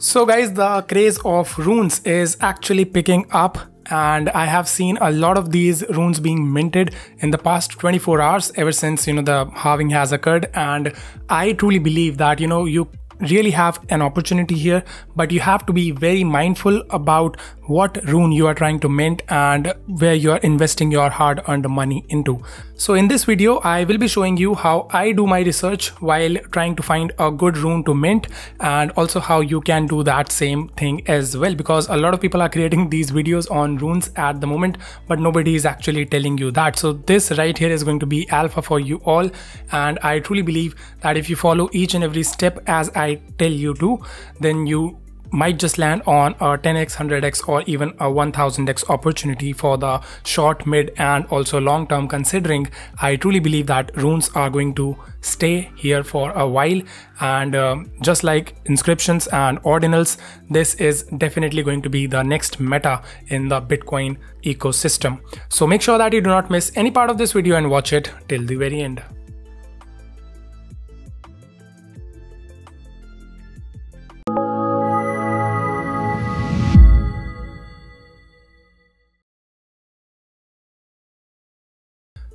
So guys, the craze of runes is actually picking up and I have seen a lot of these runes being minted in the past 24 hours ever since you know the halving has occurred. And I truly believe that you know you really have an opportunity here but you have to be very mindful about what rune you are trying to mint and where you are investing your hard earned money into. So in this video, I will be showing you how I do my research while trying to find a good rune to mint and also how you can do that same thing as well because a lot of people are creating these videos on runes at the moment but nobody is actually telling you that. So this right here is going to be alpha for you all and I truly believe that if you follow each and every step as I tell you to then you might just land on a 10x 100x or even a 1000x opportunity for the short mid and also long term considering i truly believe that runes are going to stay here for a while. And um, just like inscriptions and ordinals this is definitely going to be the next meta in the bitcoin ecosystem. So make sure that you do not miss any part of this video and watch it till the very end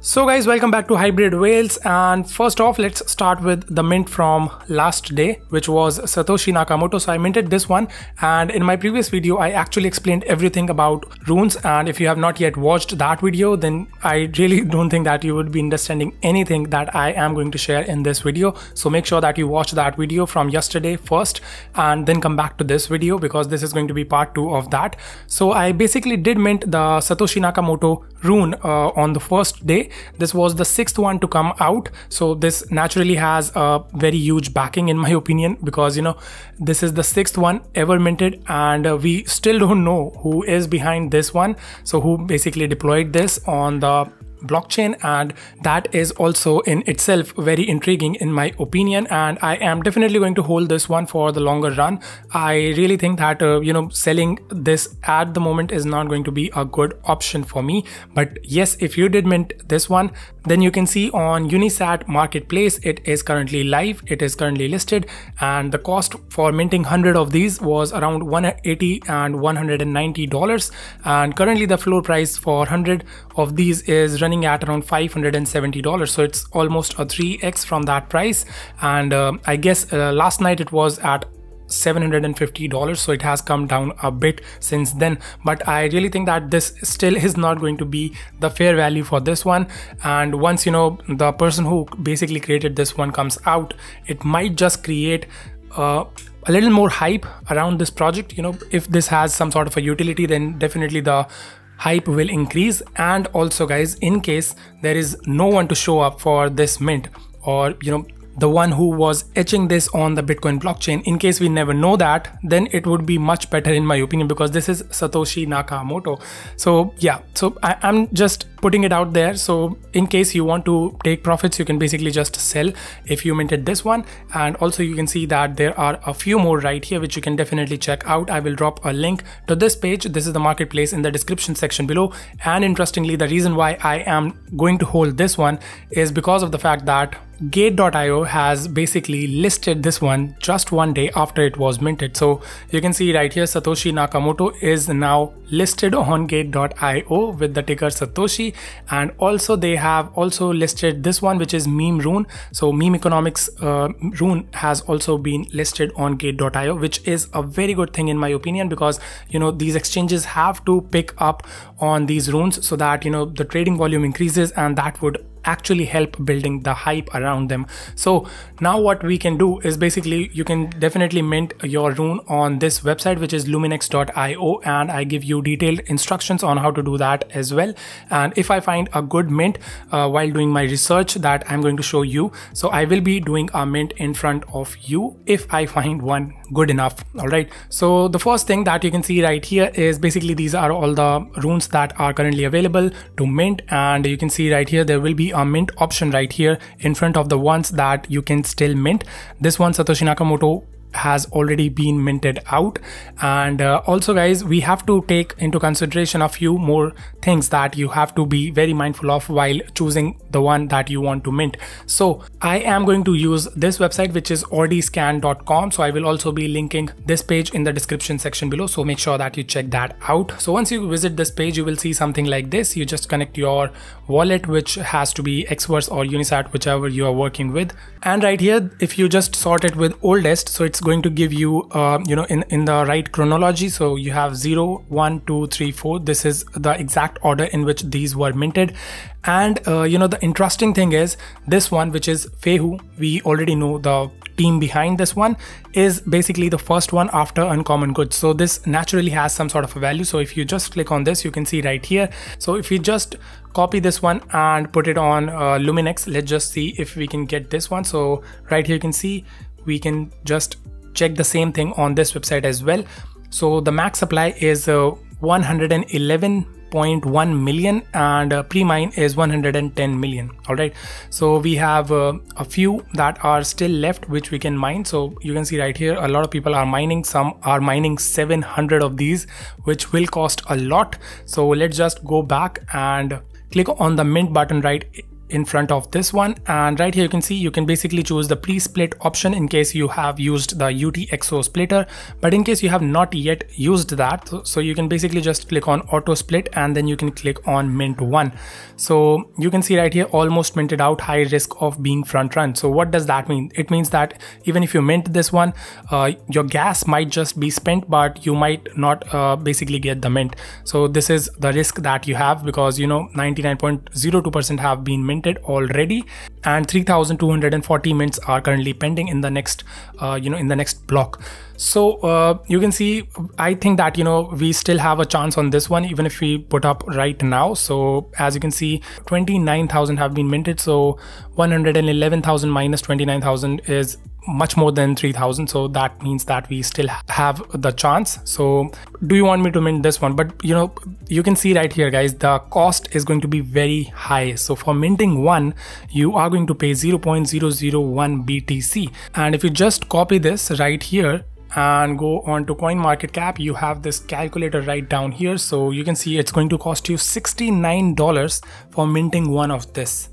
So guys, welcome back to Hybrid Whales and first off, let's start with the mint from last day, which was Satoshi Nakamoto. So I minted this one and in my previous video, I actually explained everything about runes and if you have not yet watched that video, then I really don't think that you would be understanding anything that I am going to share in this video. So make sure that you watch that video from yesterday first and then come back to this video because this is going to be part two of that. So I basically did mint the Satoshi Nakamoto rune uh, on the first day this was the sixth one to come out. So this naturally has a very huge backing in my opinion because you know this is the sixth one ever minted and uh, we still don't know who is behind this one. So who basically deployed this on the blockchain and that is also in itself very intriguing in my opinion and i am definitely going to hold this one for the longer run. I really think that uh, you know selling this at the moment is not going to be a good option for me. But yes if you did mint this one then you can see on unisat marketplace it is currently live it is currently listed and the cost for minting 100 of these was around 180 and 190 dollars and currently the floor price for 100 of these is running running at around $570 so it's almost a 3x from that price. And uh, i guess uh, last night it was at $750 so it has come down a bit since then. But i really think that this still is not going to be the fair value for this one. And once you know the person who basically created this one comes out it might just create uh, a little more hype around this project. You know if this has some sort of a utility then definitely the hype will increase. And also guys in case there is no one to show up for this mint or you know the one who was etching this on the Bitcoin blockchain. In case we never know that, then it would be much better in my opinion because this is Satoshi Nakamoto. So yeah, so I, am just putting it out there. So in case you want to take profits, you can basically just sell if you minted this one. And also you can see that there are a few more right here, which you can definitely check out. I will drop a link to this page. This is the marketplace in the description section below. And interestingly, the reason why I am going to hold this one is because of the fact that Gate.io has basically listed this one just one day after it was minted. So you can see right here Satoshi Nakamoto is now listed on Gate.io with the ticker Satoshi and also they have also listed this one which is meme rune. So meme economics uh, rune has also been listed on Gate.io which is a very good thing in my opinion because you know these exchanges have to pick up on these runes so that you know the trading volume increases and that would actually help building the hype around them. So now what we can do is basically you can definitely mint your rune on this website which is luminex.io and i give you detailed instructions on how to do that as well. And if i find a good mint uh, while doing my research that i'm going to show you so i will be doing a mint in front of you if i find one good enough. All right. So the first thing that you can see right here is basically these are all the runes that are currently available to mint. And you can see right here there will be a mint option right here in front of the ones that you can still mint. This one Satoshi Nakamoto has already been minted out. And uh, also guys we have to take into consideration a few more things that you have to be very mindful of while choosing the one that you want to mint. So i am going to use this website which is ordiscan.com so i will also be linking this page in the description section below. So make sure that you check that out. So once you visit this page you will see something like this. You just connect your wallet which has to be xverse or unisat whichever you are working with. And right here if you just sort it with oldest so it's going to give you uh, you know in in the right chronology. So you have 0 1 2 3 4 this is the exact order in which these were minted. And uh, you know the interesting thing is this one which is Fehu we already know the team behind this one is basically the first one after uncommon goods. So this naturally has some sort of a value. So if you just click on this you can see right here. So if you just copy this one and put it on uh, Luminex let's just see if we can get this one. So right here you can see we can just check the same thing on this website as well. So the max supply is uh, 111 0.1 million and uh, pre-mine is 110 million. All right. So we have uh, a few that are still left which we can mine. So you can see right here a lot of people are mining. Some are mining 700 of these which will cost a lot. So let's just go back and click on the mint button right in front of this one. And right here you can see you can basically choose the pre-split option in case you have used the UTXO splitter. But in case you have not yet used that so you can basically just click on auto split and then you can click on mint one. So you can see right here almost minted out high risk of being front run. So what does that mean? It means that even if you mint this one uh, your gas might just be spent but you might not uh, basically get the mint. So this is the risk that you have because you know 99.02% have been mint already and 3240 mints are currently pending in the next uh, you know in the next block. So uh, you can see i think that you know we still have a chance on this one even if we put up right now. So as you can see 29000 have been minted. So 111000 minus 29000 is much more than 3000 so that means that we still have the chance. So do you want me to mint this one? But you know you can see right here guys the cost is going to be very high. So for minting one you are going to pay 0.001 btc and if you just copy this right here and go on to coin market cap you have this calculator right down here. So you can see it's going to cost you $69 for minting one of this.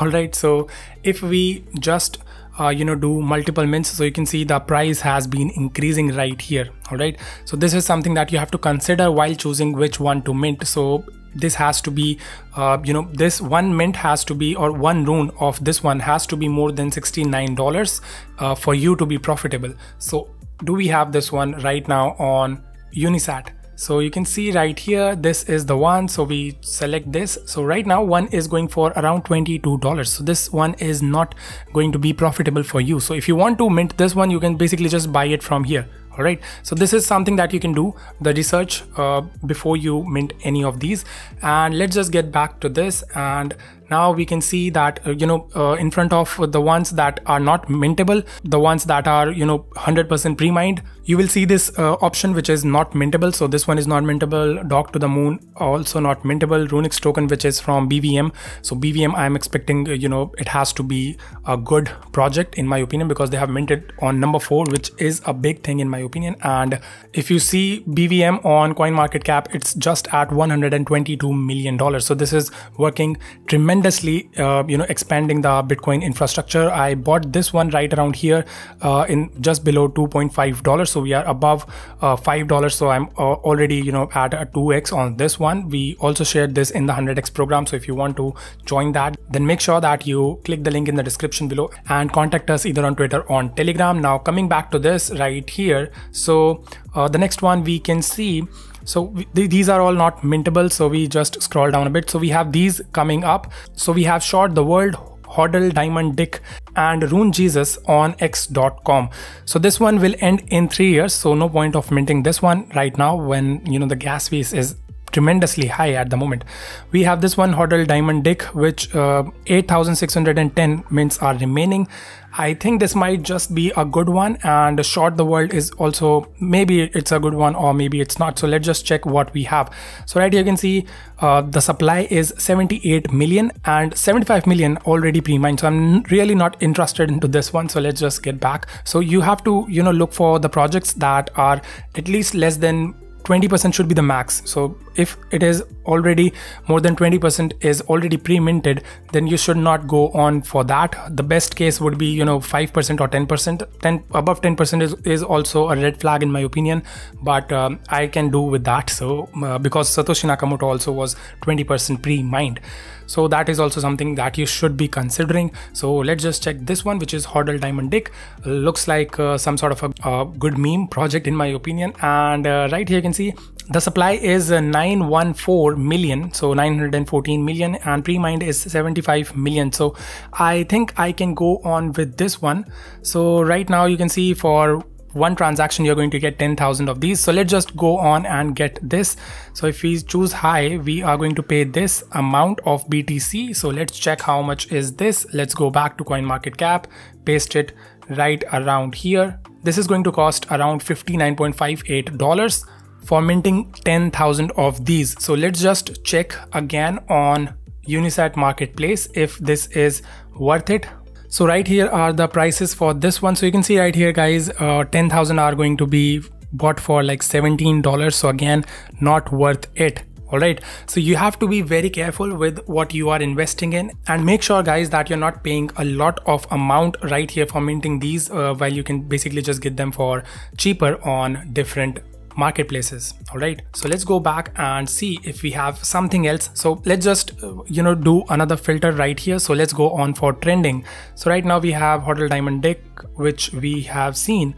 All right so if we just uh, you know do multiple mints. So you can see the price has been increasing right here. All right. So this is something that you have to consider while choosing which one to mint. So this has to be uh, you know this one mint has to be or one rune of this one has to be more than $69 uh, for you to be profitable. So do we have this one right now on unisat so you can see right here this is the one. So we select this. So right now one is going for around $22 so this one is not going to be profitable for you. So if you want to mint this one you can basically just buy it from here. All right. So this is something that you can do the research uh, before you mint any of these. And let's just get back to this. And now we can see that uh, you know uh, in front of the ones that are not mintable the ones that are you know 100% pre-mined you will see this uh, option which is not mintable. So this one is not mintable. Dog to the moon also not mintable. Runix token which is from bvm so bvm i'm expecting you know it has to be a good project in my opinion because they have minted on number four which is a big thing in my opinion. And if you see bvm on coin market cap it's just at 122 million dollars. So this is working tremendously tremendously uh, you know expanding the bitcoin infrastructure. I bought this one right around here uh, in just below 2.5 dollars. So we are above uh, five dollars. So i'm uh, already you know at a 2x on this one. We also shared this in the 100x program. So if you want to join that then make sure that you click the link in the description below and contact us either on twitter or on telegram. Now coming back to this right here. So uh, the next one we can see so we, these are all not mintable so we just scroll down a bit. So we have these coming up. So we have short the world hodl diamond dick and rune jesus on x.com so this one will end in three years so no point of minting this one right now when you know the gas fees is tremendously high at the moment. We have this one Hodl Diamond Dick, which uh, 8,610 mints are remaining. I think this might just be a good one and short the world is also maybe it's a good one or maybe it's not. So let's just check what we have. So right here you can see uh, the supply is 78 million and 75 million already pre-mined. So I'm really not interested into this one. So let's just get back. So you have to, you know, look for the projects that are at least less than 20% should be the max. So if it is already more than 20% is already pre-minted, then you should not go on for that. The best case would be, you know, 5% or 10%. 10 above 10% is, is also a red flag in my opinion, but um, I can do with that. So uh, because Satoshi Nakamoto also was 20% pre-mined. So that is also something that you should be considering. So let's just check this one, which is Hodl Diamond Dick. looks like uh, some sort of a, a, good meme project in my opinion. And uh, right here you can see the supply is uh, 914 million, so 914 million, and pre-mined is 75 million. So I think I can go on with this one. So right now you can see for one transaction you're going to get 10,000 of these. So let's just go on and get this. So if we choose high we are going to pay this amount of BTC so let's check how much is this. Let's go back to coin market cap paste it right around here. This is going to cost around 59.58 dollars for minting 10,000 of these. So let's just check again on Unisat marketplace if this is worth it so right here are the prices for this one. So you can see right here guys, uh, 10,000 are going to be bought for like $17. So again, not worth it all right so you have to be very careful with what you are investing in and make sure guys that you're not paying a lot of amount right here for minting these uh, while you can basically just get them for cheaper on different marketplaces. All right. So let's go back and see if we have something else. So let's just uh, you know do another filter right here. So let's go on for trending. So right now we have hodl diamond dick which we have seen.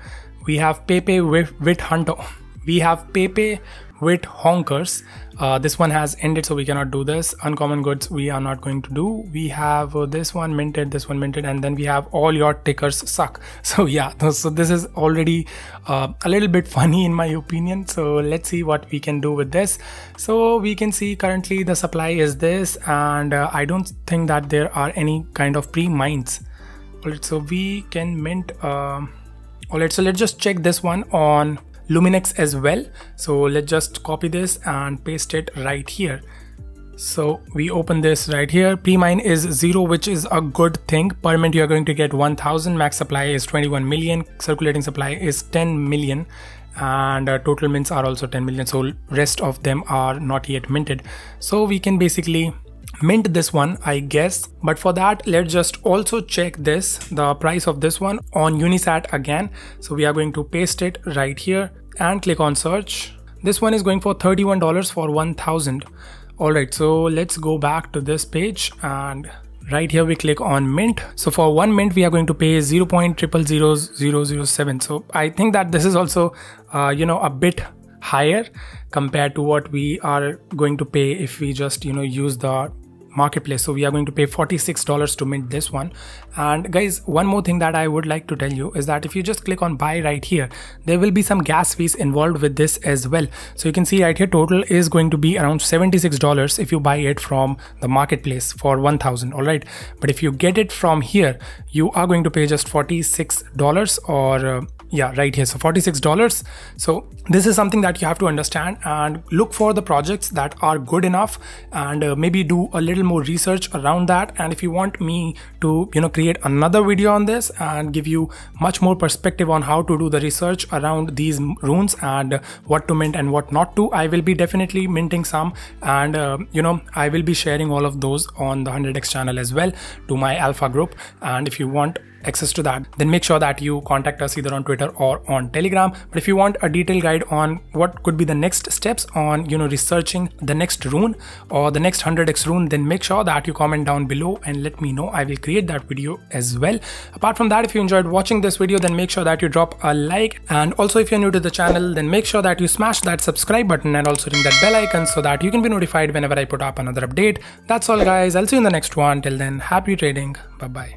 We have pepe with, with hunter we have pepe with honkers. Uh, this one has ended so we cannot do this. Uncommon goods we are not going to do. We have uh, this one minted this one minted and then we have all your tickers suck. So yeah so this is already uh, a little bit funny in my opinion. So let's see what we can do with this. So we can see currently the supply is this and uh, i don't think that there are any kind of pre-mines. Alright so we can mint um, alright so let's just check this one on Luminex as well. So let's just copy this and paste it right here. So we open this right here. Pre-mine is zero, which is a good thing. Per mint, you're going to get 1000. Max supply is 21 million. Circulating supply is 10 million and uh, total mints are also 10 million so rest of them are not yet minted so we can basically mint this one I guess. But for that let's just also check this the price of this one on Unisat again. So we are going to paste it right here and click on search. This one is going for $31 for 1000 alright so let's go back to this page and right here we click on mint. So for one mint we are going to pay 0.000007 so I think that this is also uh, you know a bit higher compared to what we are going to pay if we just you know use the marketplace. So we are going to pay $46 to mint this one. And guys one more thing that I would like to tell you is that if you just click on buy right here there will be some gas fees involved with this as well. So you can see right here total is going to be around $76 if you buy it from the marketplace for 1000 all right? But if you get it from here you are going to pay just $46 or uh, yeah right here. So $46 so this is something that you have to understand and look for the projects that are good enough and uh, maybe do a little more research around that. And if you want me to you know create another video on this and give you much more perspective on how to do the research around these runes and what to mint and what not to I will be definitely minting some. And uh, you know I will be sharing all of those on the 100x channel as well to my alpha group. And if you want access to that then make sure that you contact us either on twitter or on telegram. But if you want a detailed guide on what could be the next steps on you know researching the next rune or the next 100x rune then make sure that you comment down below and let me know. I will create that video as well. Apart from that if you enjoyed watching this video then make sure that you drop a like. And also if you're new to the channel then make sure that you smash that subscribe button and also ring that bell icon so that you can be notified whenever i put up another update. That's all guys. I'll see you in the next one. Till then happy trading. Bye bye